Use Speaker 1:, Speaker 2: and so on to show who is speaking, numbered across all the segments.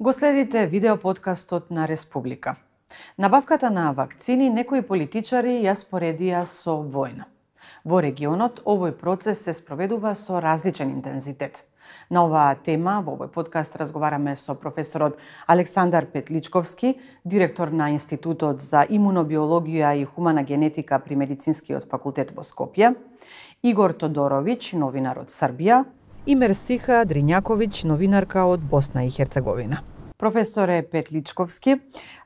Speaker 1: Го следите видео подкастот на Република. Набавката на вакцини некои политичари ја споредија со војна. Во регионот овој процес се спроведува со различен интензитет. На оваа тема во овој подкаст разговараме со професорот Александар Петличковски, директор на Институтот за имунобиологија и хумана генетика при Медицинскиот факултет во Скопје, Игор Тодоровиќ, новинар од Србија, и Мерсиха Дринјаковиќ, новинарка од Босна и Херцеговина. Професоре Петличковски,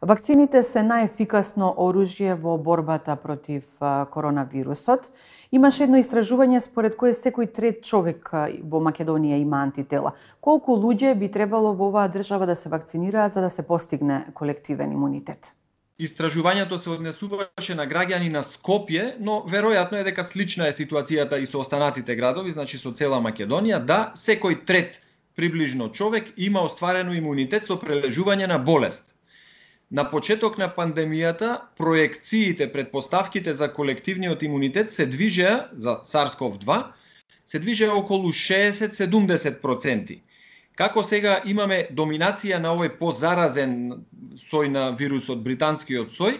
Speaker 1: вакцините се најефикасно оружје во борбата против коронавирусот. Имаше едно истражување според кое секој трет човек во Македонија има антитела. Колку луѓе би требало во оваа држава да се вакцинираат за да се постигне колективен имунитет?
Speaker 2: Истражувањето се однесуваше на граѓани на Скопје, но веројатно е дека слична е ситуацијата и со останатите градови, значи со цела Македонија, да секој трет приближно човек има остварено имунитет со прележување на болест. На почеток на пандемијата, проекциите, предпоставките за колективниот имунитет се движеа за SARS-CoV-2 се движеа околу 60-70%. Како сега имаме доминација на овој позаразен сој на вирусот, британскиот сој,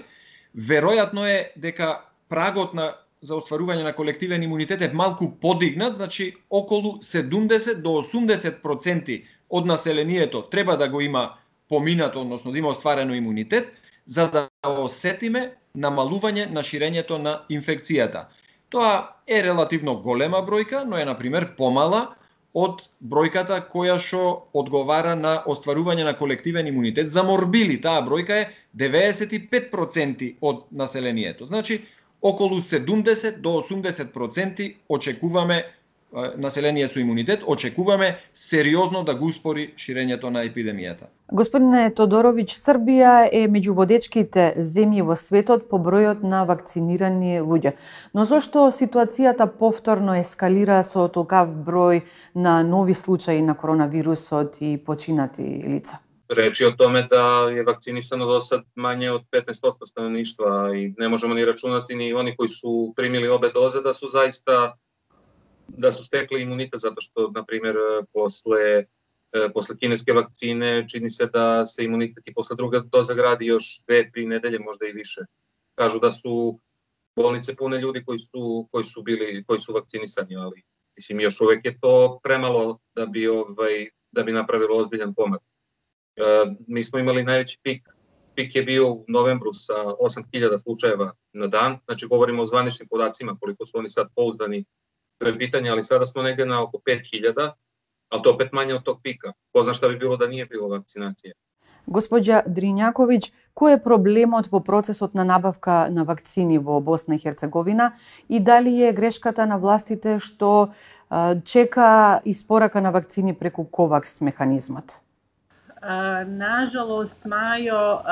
Speaker 2: веројатно е дека прагот на за остварување на колективен имунитет е малку подигнат, значи околу 70 до 80% од населението треба да го има поминато, односно да има остварено имунитет, за да осетиме намалување на ширењето на инфекцијата. Тоа е релативно голема бројка, но е, например, помала од бројката која што одговара на остварување на колективен имунитет за морбили. Таа бројка е 95% од населението. Значи, околу 70 до 80% очекуваме население со имунитет, очекуваме сериозно да го успори ширењето на епидемијата.
Speaker 1: Господине Тодоровиќ, Србија е меѓу водечките земји во светот по бројот на вакцинирани луѓе. Но зошто ситуацијата повторно ескалира со толкав број на нови случаи на коронавирусот и починати лица?
Speaker 3: речи о томе да е вакцинисано до сад мање од 15% становништва и не можеме ни рачунати ни они кои су примили обе дозе да су заиста да су стекли имунитет затоа што на пример после после кинеске вакцине чини се да се имунитет и после друга доза гради још 2-3 недели, можда и више. Кажу да су болнице пуне луѓе кои су кои су били кои су вакцинисани, али мислим још увек е то премало да би овај да би направило озбилен помак. Ми сме имали највеќи пик пик е бил у новембру со 8000 случаева на дан, значи говориме о званични подацима, колико су они сад поуздани тоа е питање, али сада сме неге на око 5000, а тоа опет мање од тог пика. Ko зна што би било да не било вакцинација.
Speaker 1: Господја Дринјаковиќ, кој е проблемот во процесот на набавка на вакцини во Босна и Херцеговина и дали е грешката на властите што чека испорака на вакцини преку ковакс механизмот?
Speaker 4: nažalost, Majo,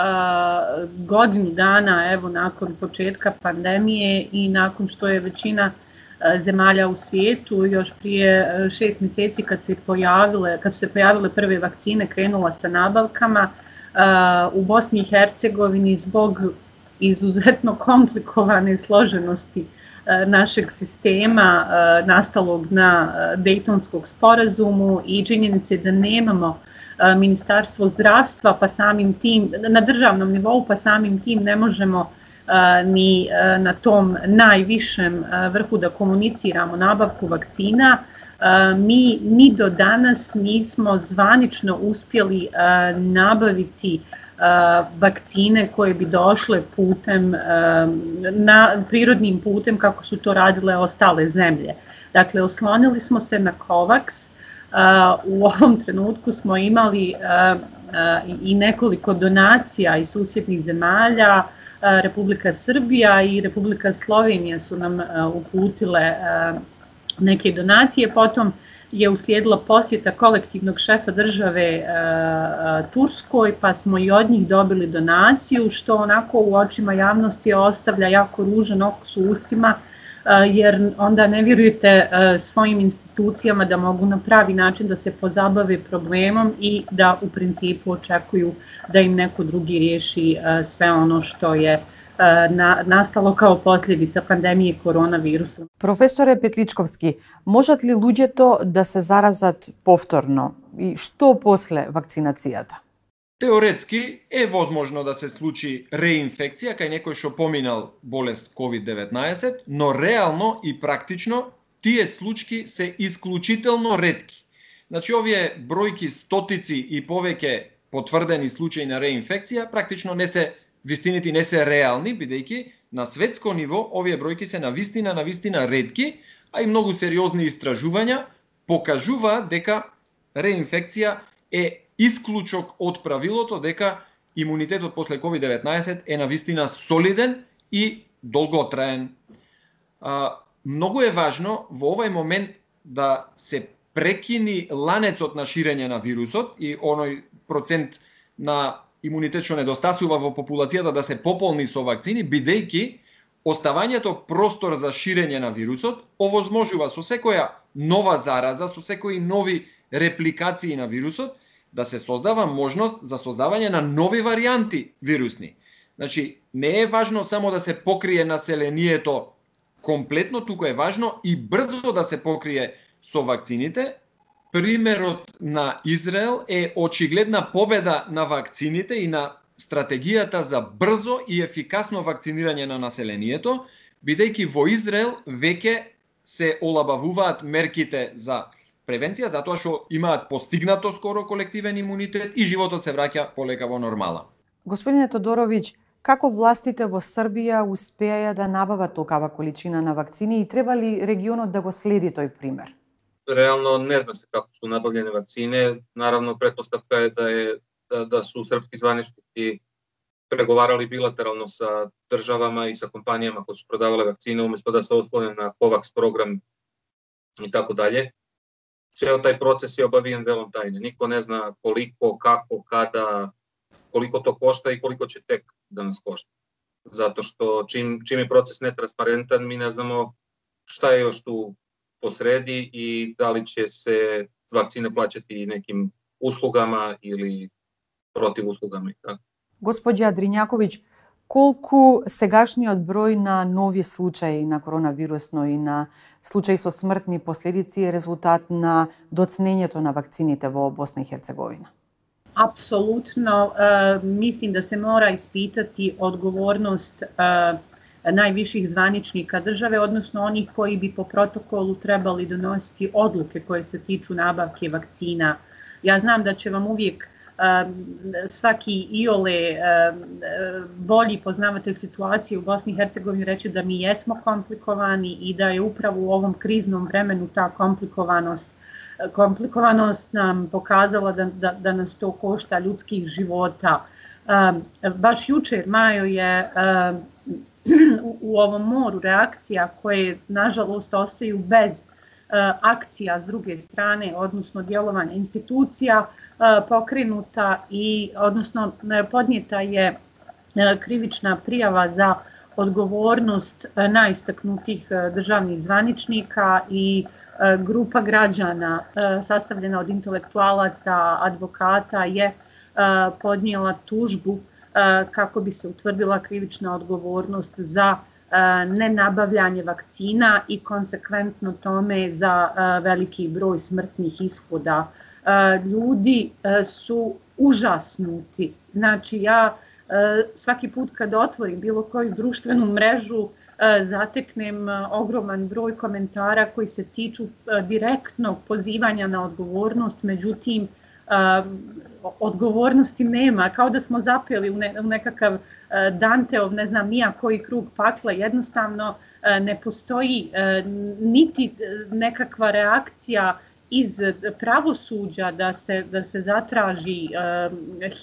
Speaker 4: godinu dana evo nakon početka pandemije i nakon što je većina zemalja u svijetu još prije šest mjeseci kad se pojavile, kad su se pojavile prve vakcine krenula sa nabavkama u Bosni i Hercegovini zbog izuzetno komplikovane složenosti našeg sistema nastalog na Dejtonskog sporazumu i činjenice da nemamo Ministarstvo zdravstva, pa samim tim, na državnom nivou, pa samim tim ne možemo ni na tom najvišem vrhu da komuniciramo nabavku vakcina, mi ni do danas nismo zvanično uspjeli nabaviti vakcine koje bi došle putem na prirodnim putem kako su to radile ostale zemlje. Dakle, oslonili smo se na COVAX, u ovom trenutku smo imali i nekoliko donacija iz susjednih zemalja, Republika Srbija i Republika Slovenija su nam uputile neke donacije, potom je uslijedila posjeta kolektivnog šefa države Turskoj, pa smo i od njih dobili donaciju, što onako u očima javnosti ostavlja jako ružan okus u ustima, jer onda ne vjerujete svojim institucijama da mogu na pravi način da se pozabave problemom i da u principu očekuju da im neko drugi riješi sve ono što je na, nastalo kao posljedica pandemije koronavirusa.
Speaker 1: Profesore Petličkovski, можат ли луѓето да се заразат повторно и што после вакцинацијата?
Speaker 2: Теоретски е возможно да се случи реинфекција кај некој што поминал болест COVID-19, но реално и практично тие случаи се исклучително ретки. Значи, овие бројки стотици и повеќе потврдени случаи на реинфекција практично не се вистините не се реални, бидејќи на светско ниво овие бројки се на вистина на вистина ретки, а и многу сериозни истражувања покажуваат дека реинфекција е исклучок од правилото дека имунитетот после COVID-19 е на вистина солиден и долготраен. А, многу е важно во овој момент да се прекини ланецот на ширење на вирусот и оној процент на имунитет што недостасува во популацијата да се пополни со вакцини, бидејќи оставањето простор за ширење на вирусот овозможува со секоја нова зараза, со секои нови репликации на вирусот, да се создава можност за создавање на нови варијанти вирусни. Значи, не е важно само да се покрие населението комплетно, туку е важно и брзо да се покрие со вакцините, примерот на Израел е очигледна победа на вакцините и на стратегијата за брзо и ефикасно вакцинирање на населението, бидејќи во Израел веќе се олабавуваат мерките за превенција, затоа што имаат постигнато скоро колективен имунитет и животот се враќа полека во нормала.
Speaker 1: Господине Тодоровиќ, како властите во Србија успеа да набават токава количина на вакцини и треба ли регионот да го следи тој пример?
Speaker 3: реално не зна се како су набавljene вакцине. Наравно, предпоставка е да е да, да су српски званичници преговарали билатерално со државама и со компанијама кои су продавале вакцини, уместо да се ослоне на COVAX програм и така дале. Цел тај процес е обавиен велом тајне. Нико не зна колико, како, када, колико то кошта и колико ќе тек да нас кошта. Затоа што чим, чим е процес нетранспарентен, ми не знамо шта е još tu посреди и дали ќе се вакцина плаќати неким услугама или против услугама и така.
Speaker 1: Господја Дринјаковиќ, колку сегашниот број на нови случаи на коронавирусно и на случаи со смртни последици е резултат на доцнењето на вакцините во Босна и Херцеговина?
Speaker 4: Апсолутно, мислим да се мора испитати одговорност najviših zvaničnika države, odnosno onih koji bi po protokolu trebali donositi odluke koje se tiču nabavke vakcina. Ja znam da će vam uvijek svaki iole bolji poznavatelj situacije u Bosni i Hercegovini reći da mi jesmo komplikovani i da je upravo u ovom kriznom vremenu ta komplikovanost komplikovanost nam pokazala da, da, da nas to košta ljudskih života. Baš jučer Majo je u ovom moru reakcija koje nažalost ostaju bez akcija s druge strane, odnosno djelovanja institucija e, pokrenuta i odnosno podnijeta je e, krivična prijava za odgovornost najistaknutih državnih zvaničnika i grupa građana sastavljena od intelektualaca, advokata je podnijela tužbu kako bi se utvrdila krivična odgovornost za nenabavljanje vakcina i konsekventno tome za veliki broj smrtnih ishoda. Ljudi su užasnuti. Znači ja svaki put kad otvorim bilo koju društvenu mrežu zateknem ogroman broj komentara koji se tiču direktnog pozivanja na odgovornost, međutim odgovornosti nema, kao da smo zapeli u, ne, u nekakav uh, Danteov, ne znam nija koji krug pakla, jednostavno uh, ne postoji uh, niti nekakva reakcija iz pravosuđa da se, da se zatraži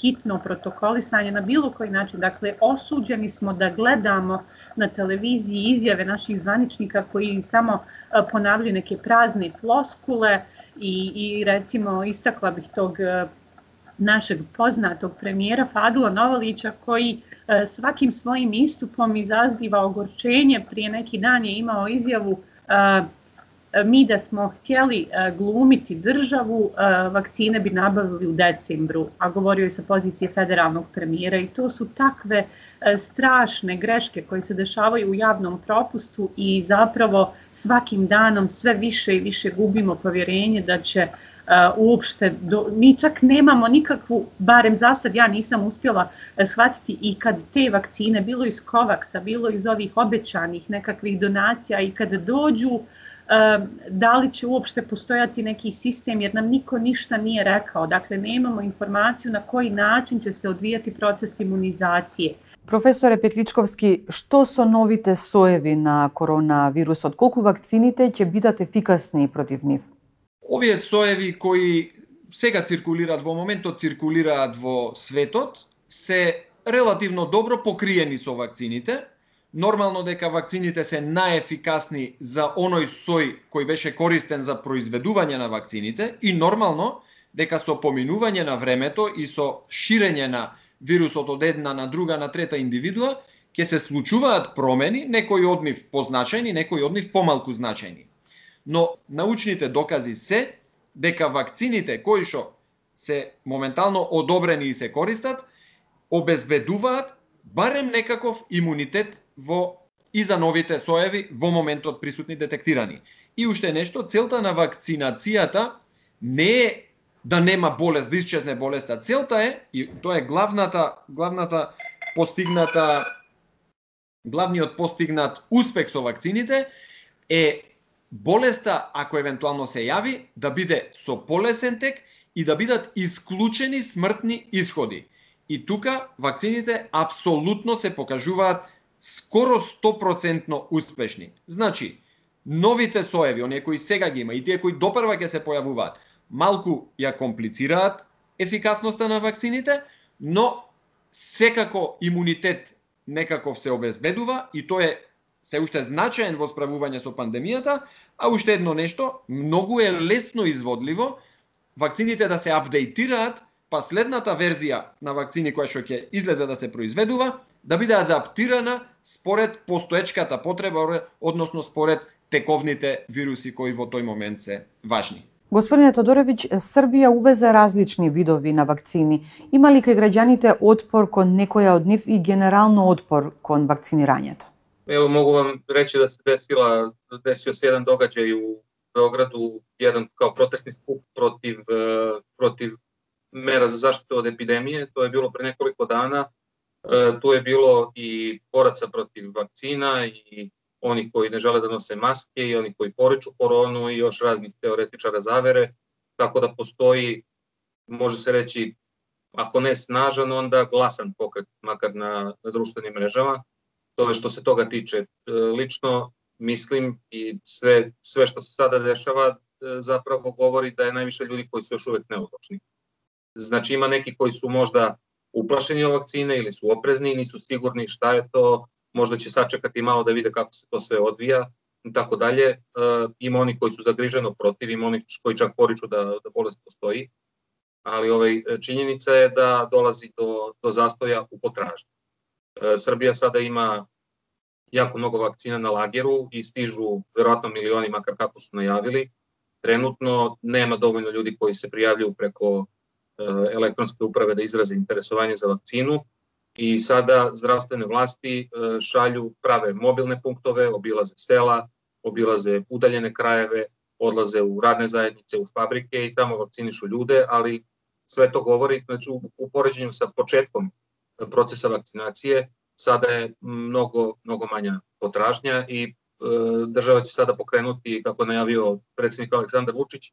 Speaker 4: hitno protokolisanje na bilo koji način. Dakle, osuđeni smo da gledamo na televiziji izjave naših zvaničnika koji samo ponavljaju neke prazne floskule i, i recimo istakla bih tog našeg poznatog premijera Fadula Novalića koji e, svakim svojim istupom izaziva ogorčenje. Prije neki dan je imao izjavu e, mi da smo htjeli glumiti državu, vakcine bi nabavili u decembru, a govorio je sa pozicije federalnog premijera i to su takve strašne greške koje se dešavaju u javnom propustu i zapravo svakim danom sve više i više gubimo povjerenje da će uopšte, mi čak nemamo nikakvu, barem za sad ja nisam uspjela shvatiti i kad te vakcine, bilo iz Kovaksa, bilo iz ovih obećanih nekakvih donacija i kada dođu, da li će uopšte postojati neki sistem, jer nam niko ništa nije rekao. Dakle, nemamo informaciju na koji način će se odvijati proces imunizacije.
Speaker 1: Profesоре Петличковски, што со новите соеви на коронавирусот? Колку вакцините ќе бидат ефикасни против нив?
Speaker 2: Овие соеви кои сега циркулираат во моментот циркулираат во светот се релативно добро покриени со вакцините. Нормално дека вакцините се наефикасни за оној сој кој беше користен за произведување на вакцините и нормално дека со поминување на времето и со ширење на вирусот од една на друга на трета индивидуа ќе се случуваат промени, некои од нив позначени, некои од нив помалку значени. но научните докази се дека вакцините кои што се моментално одобрени и се користат, обезбедуваат барем некаков имунитет во и за новите соеви во моментот присутни детектирани. И уште нешто, целта на вакцинацијата не е да нема болест, да исчезне болеста. Целта е, и тоа е главната, главната постигната, главниот постигнат успех со вакцините, е болеста, ако евентуално се јави, да биде со полесен тек и да бидат исклучени смртни исходи. И тука вакцините апсолутно се покажуваат скоро 100% успешни. Значи, новите соеви, оние кои сега ги има и тие кои допрва ќе се појавуваат, малку ја комплицираат ефикасноста на вакцините, но секако имунитет некаков се обезбедува и тоа е се уште значаен во справување со пандемијата, а уште едно нешто, многу е лесно изводливо вакцините да се апдейтираат, па следната верзија на вакцини која што ќе излезе да се произведува, да биде адаптирана според постоечката потреба, односно според тековните вируси кои во тој момент се важни.
Speaker 1: Господине Тодоревиќ, Србија увезе различни видови на вакцини. Има ли кај граѓаните отпор кон некоја од нив и генерално отпор кон вакцинирањето?
Speaker 3: Mogu vam reći da se desila, desio se jedan događaj u Beogradu, jedan kao protestni skup protiv, e, protiv mera za zaštitu od epidemije. To je bilo pre nekoliko dana. E, tu je bilo i boraca protiv vakcina i oni koji ne žele da nose maske i oni koji poriču koronu i još raznih teoretičara zavere. Tako da postoji, može se reći, ako ne snažan, onda glasan pokret, makar na, na društvenim mrežama to je što se toga tiče. E, lično mislim i sve, sve što se sada dešava e, zapravo govori da je najviše ljudi koji su još uvek neodločni. Znači ima neki koji su možda uplašeni o vakcine ili su oprezni i nisu sigurni šta je to, možda će sačekati malo da vide kako se to sve odvija i tako dalje. E, ima oni koji su zagriženo protiv, ima oni koji čak poriču da, da bolest postoji, ali ovaj, činjenica je da dolazi do, do zastoja u potražnji. E, Srbija sada ima jako mnogo vakcina na lageru i stižu verovatno milioni, makar kako su najavili. Trenutno nema dovoljno ljudi koji se prijavljuju preko elektronske uprave da izraze interesovanje za vakcinu i sada zdravstvene vlasti e, šalju prave mobilne punktove, obilaze sela, obilaze udaljene krajeve, odlaze u radne zajednice, u fabrike i tamo vakcinišu ljude, ali sve to govori, znači u poređenju sa početkom procesa vakcinacije, sada je mnogo, mnogo manja potražnja i e, država će sada pokrenuti, kako je najavio predsednik Aleksandar Vučić,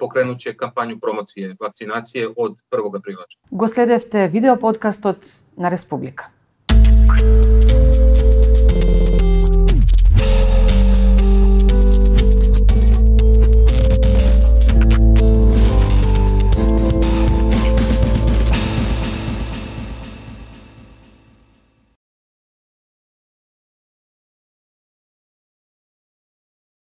Speaker 3: покренуче кампања промоција вакцинација од 1. април.
Speaker 1: Го следевте видео подкастот на Република.